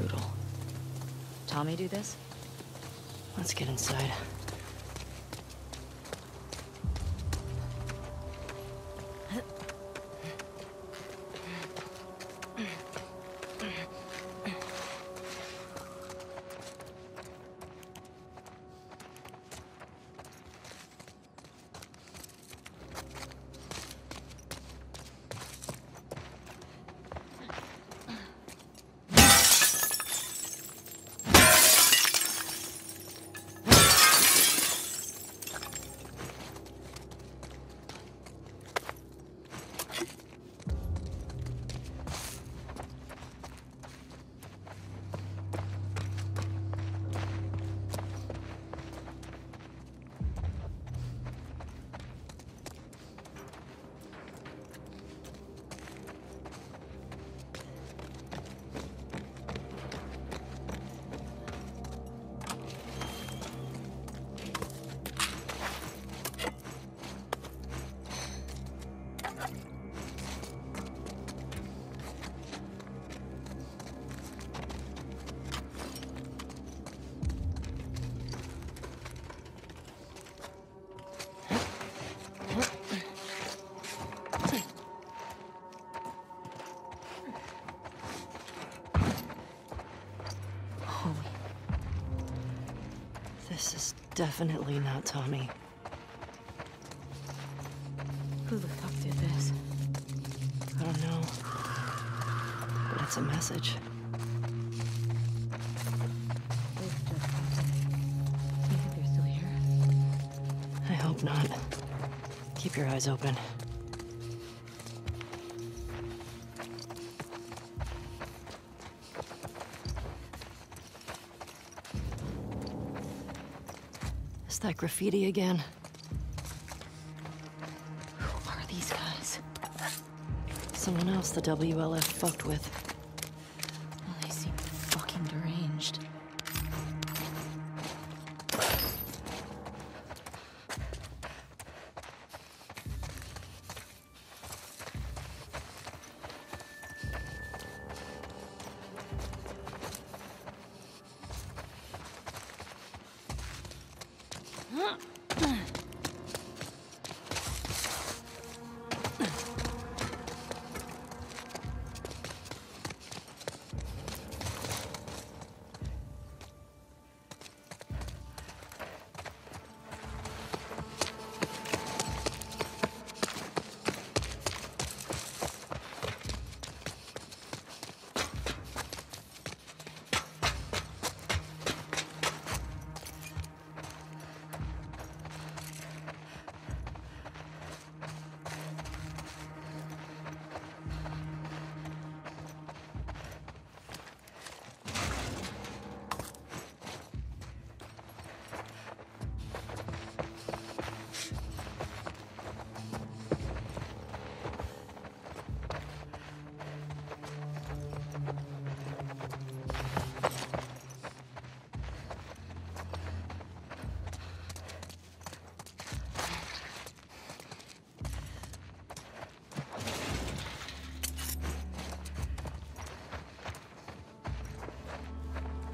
brutal. Tommy do this? Let's get inside. This is definitely not Tommy. Who the fuck did this? I don't know. But it's a message. You think they're still here? I hope not. Keep your eyes open. That graffiti again? Who are these guys? Someone else the WLF fucked with.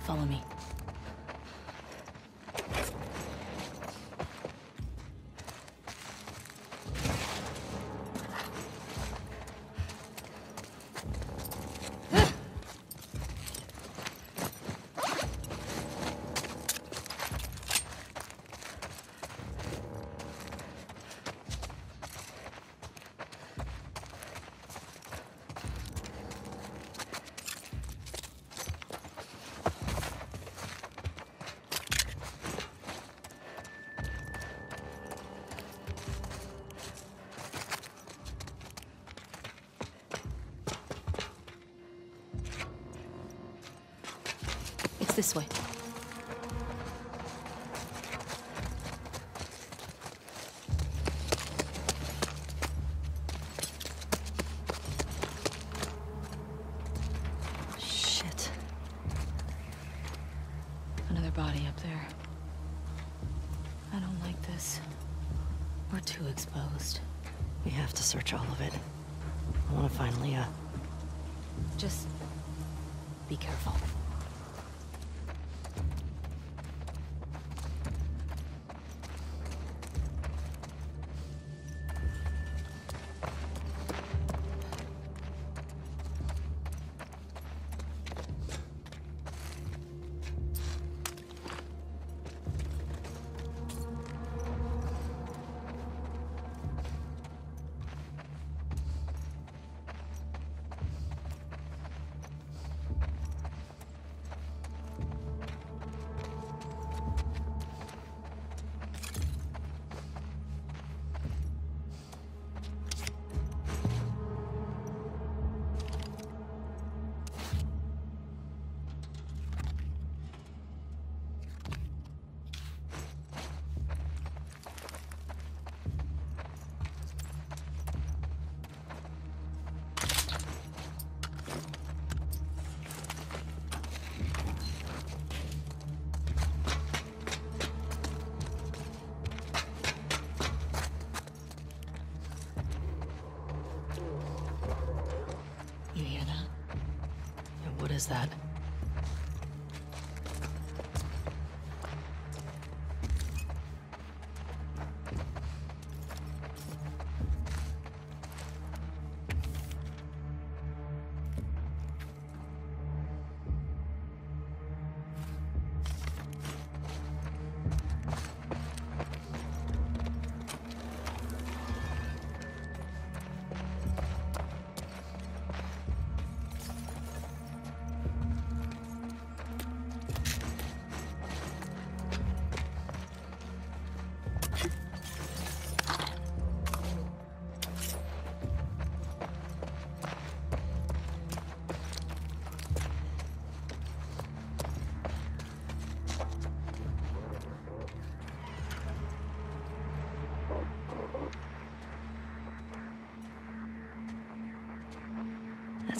Follow me. This way. Shit. Another body up there. I don't like this. We're too exposed. We have to search all of it. I want to find Leah. Just be careful. That?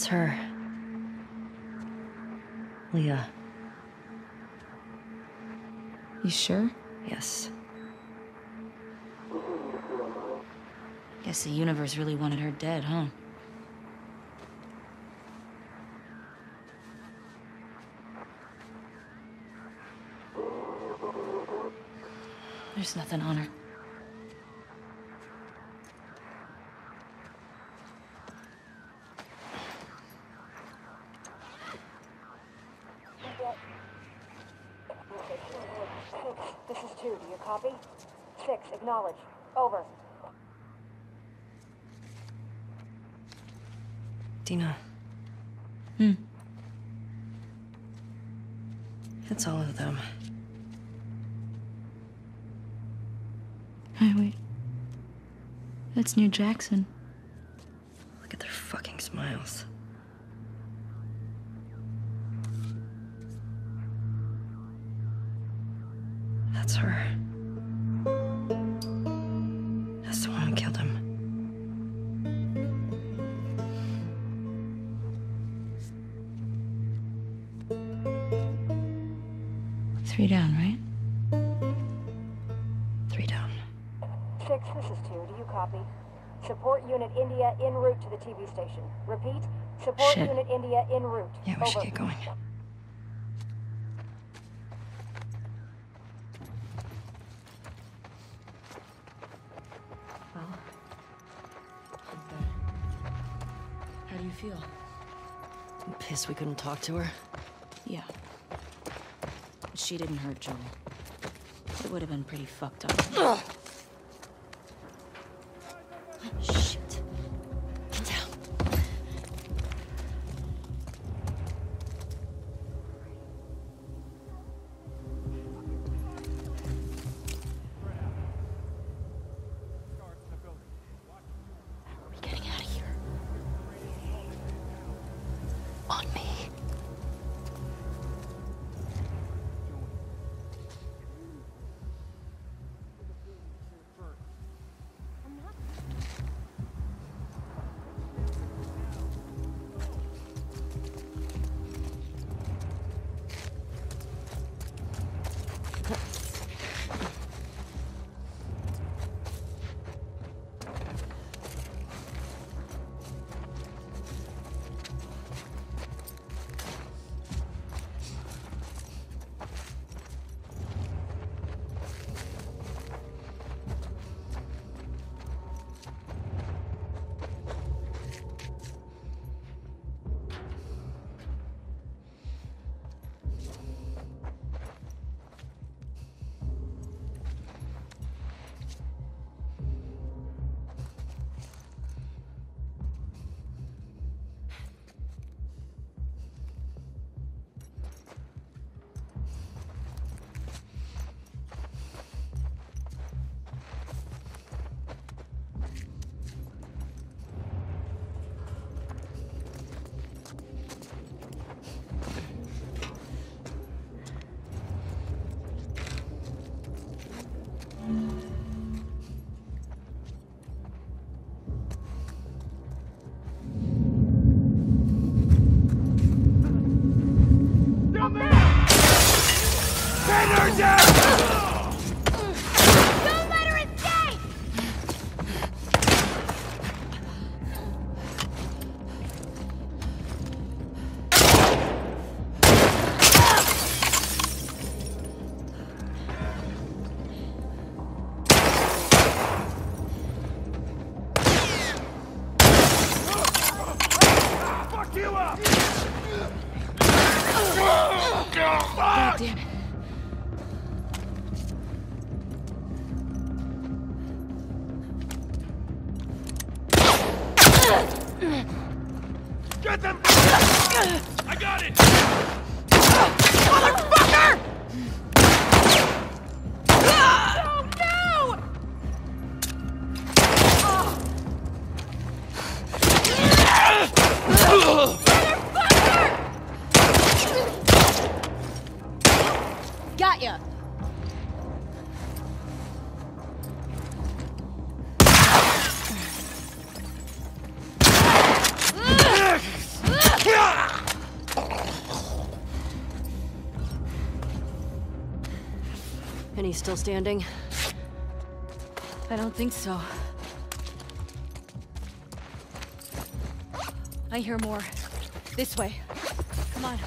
Her. Leah. You sure? Yes. Guess the universe really wanted her dead, huh? There's nothing on her. This is two. Do you copy? Six, acknowledge. Over. Dina. Hmm. It's all of them. Hey, wait. That's near Jackson. Look at their fucking smiles. Three down, right? Three down. Six, this is two. Do you copy? Support Unit India en route to the TV station. Repeat, support Shit. Unit India en route. Yeah, we should Over. get going. Well, I'm good. How do you feel? I'm pissed we couldn't talk to her. Yeah. She didn't hurt Joel. It would have been pretty fucked up. Shit. Get down. How are we getting out of here? On me. Turn down! I got it! Still standing? I don't think so. I hear more. This way. Come on.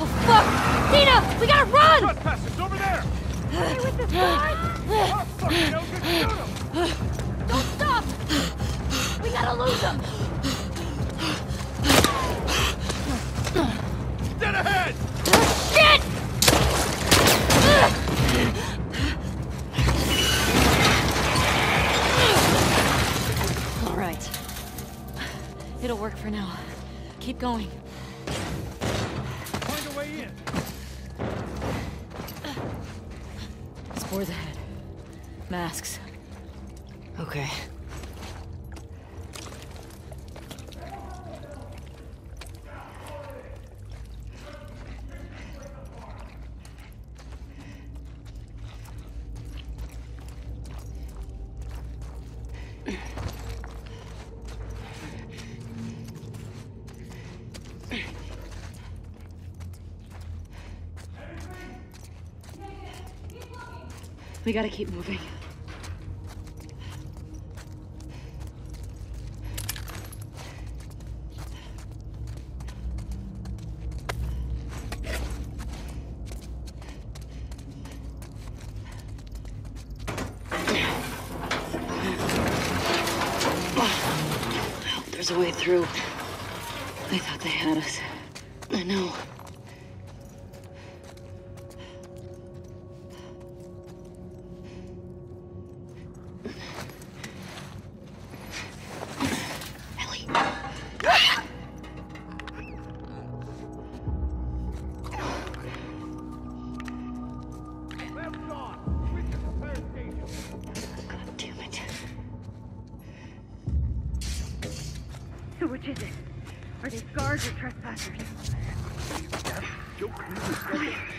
Oh, fuck! Dina! We gotta run! Over there! With this guy! Oh, fuck, you know, just shoot 'em. Don't stop! We gotta lose him! Dead ahead! For now. Keep going. Find a way in. Spores ahead. Masks. Okay. We gotta keep moving. There's a way through. Cleary